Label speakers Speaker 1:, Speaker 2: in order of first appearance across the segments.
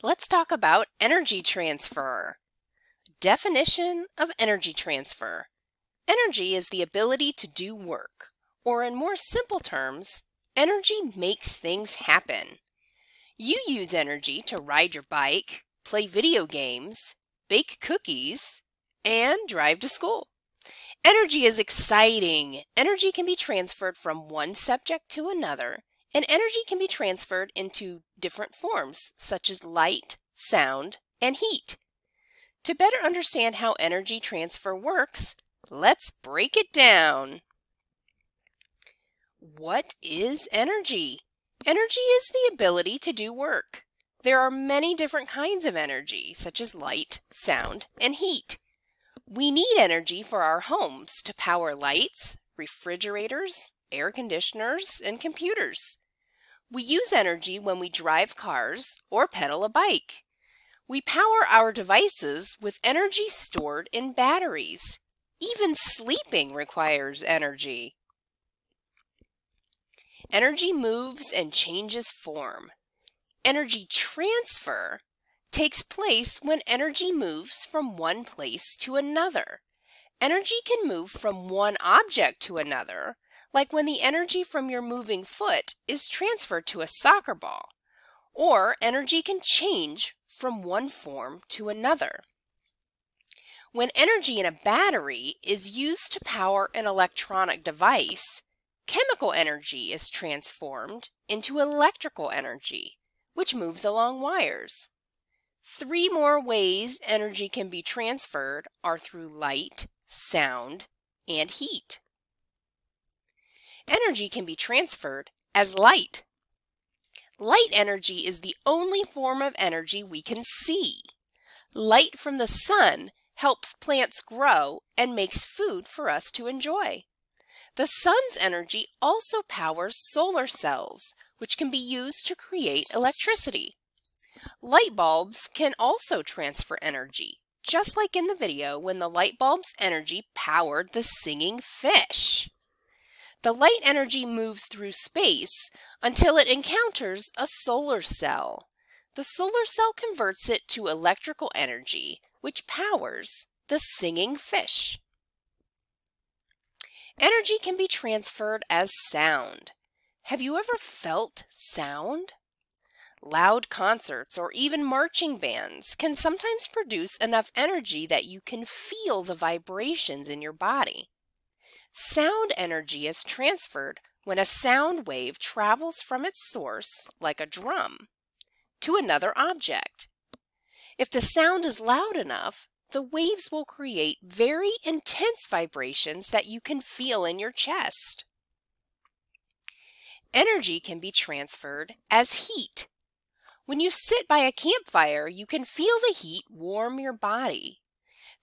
Speaker 1: Let's talk about energy transfer. Definition of energy transfer. Energy is the ability to do work, or in more simple terms, energy makes things happen. You use energy to ride your bike, play video games, bake cookies, and drive to school. Energy is exciting. Energy can be transferred from one subject to another, and energy can be transferred into different forms, such as light, sound, and heat. To better understand how energy transfer works, let's break it down. What is energy? Energy is the ability to do work. There are many different kinds of energy, such as light, sound, and heat. We need energy for our homes to power lights, refrigerators, air conditioners, and computers. We use energy when we drive cars or pedal a bike. We power our devices with energy stored in batteries. Even sleeping requires energy. Energy moves and changes form. Energy transfer takes place when energy moves from one place to another. Energy can move from one object to another, like when the energy from your moving foot is transferred to a soccer ball. Or energy can change from one form to another. When energy in a battery is used to power an electronic device, chemical energy is transformed into electrical energy, which moves along wires. Three more ways energy can be transferred are through light, sound, and heat. Energy can be transferred as light. Light energy is the only form of energy we can see. Light from the sun helps plants grow and makes food for us to enjoy. The sun's energy also powers solar cells, which can be used to create electricity. Light bulbs can also transfer energy, just like in the video when the light bulb's energy powered the singing fish. The light energy moves through space until it encounters a solar cell. The solar cell converts it to electrical energy, which powers the singing fish. Energy can be transferred as sound. Have you ever felt sound? Loud concerts or even marching bands can sometimes produce enough energy that you can feel the vibrations in your body. Sound energy is transferred when a sound wave travels from its source, like a drum, to another object. If the sound is loud enough, the waves will create very intense vibrations that you can feel in your chest. Energy can be transferred as heat when you sit by a campfire, you can feel the heat warm your body.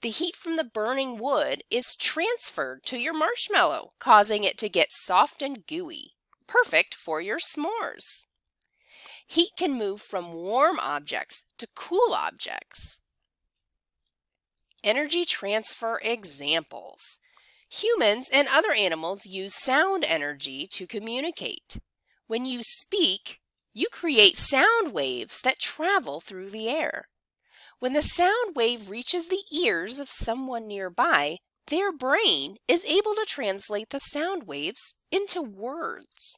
Speaker 1: The heat from the burning wood is transferred to your marshmallow, causing it to get soft and gooey, perfect for your s'mores. Heat can move from warm objects to cool objects. Energy transfer examples. Humans and other animals use sound energy to communicate. When you speak, you create sound waves that travel through the air. When the sound wave reaches the ears of someone nearby, their brain is able to translate the sound waves into words.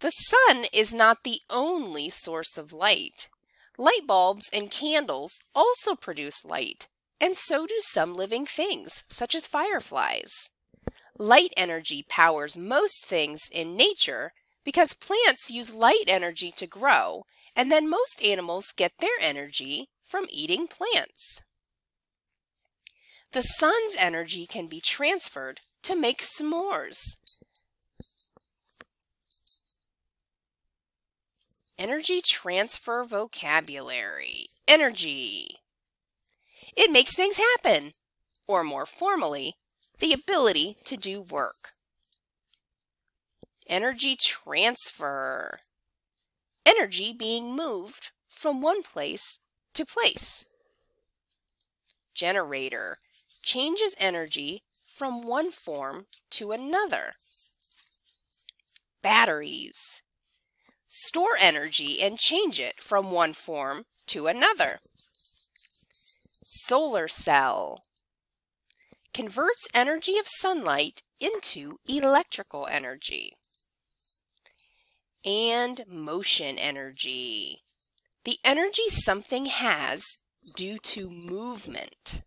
Speaker 1: The sun is not the only source of light. Light bulbs and candles also produce light, and so do some living things, such as fireflies. Light energy powers most things in nature, because plants use light energy to grow, and then most animals get their energy from eating plants. The sun's energy can be transferred to make s'mores. Energy transfer vocabulary. Energy. It makes things happen, or more formally, the ability to do work. Energy transfer. Energy being moved from one place to place. Generator changes energy from one form to another. Batteries. store energy and change it from one form to another. Solar cell converts energy of sunlight into electrical energy. And motion energy, the energy something has due to movement.